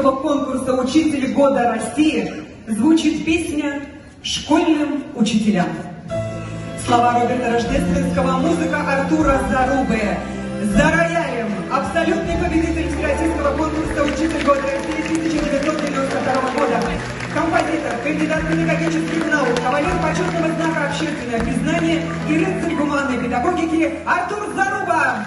конкурса «Учитель года России» звучит песня «Школьным учителям». Слова Роберта Рождественского, музыка Артура Зарубы. За роялем абсолютный победитель Всероссийского конкурса «Учитель года России» 1992 года. Композитор, кандидат педагогических наук, кавалер почетного знака общественное признание и рыцарь гуманной педагогики Артур Заруба.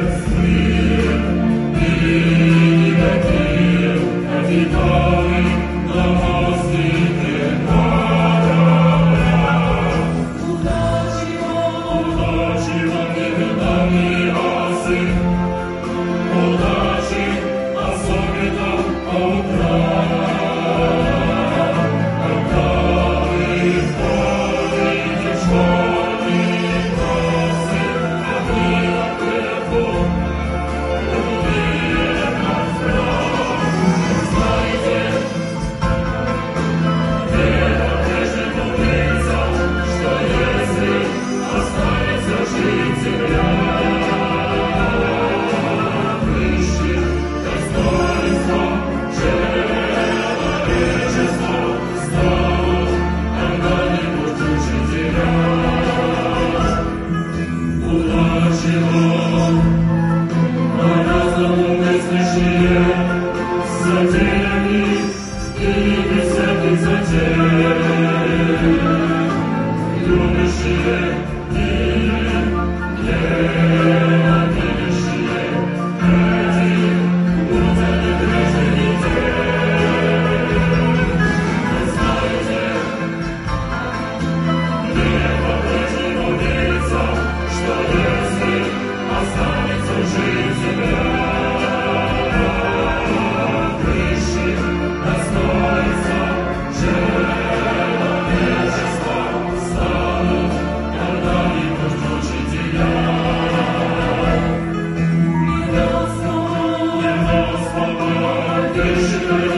Jesus.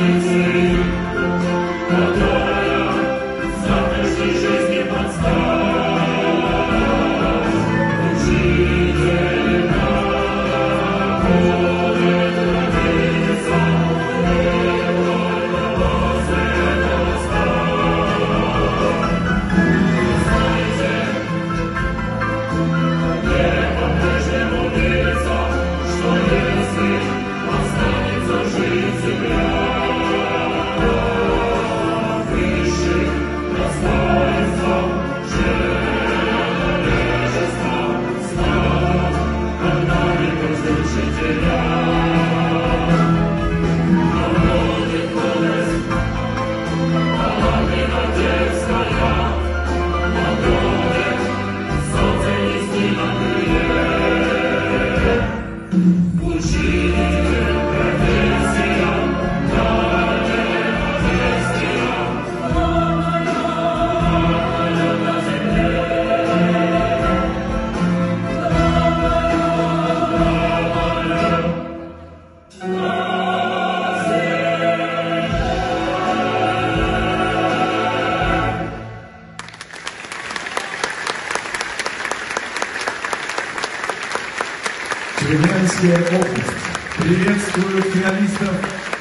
Чернянская область приветствует финалистов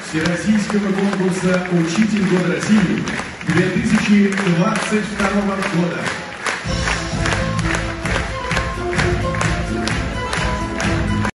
Всероссийского конкурса «Учитель года России» 2022 года.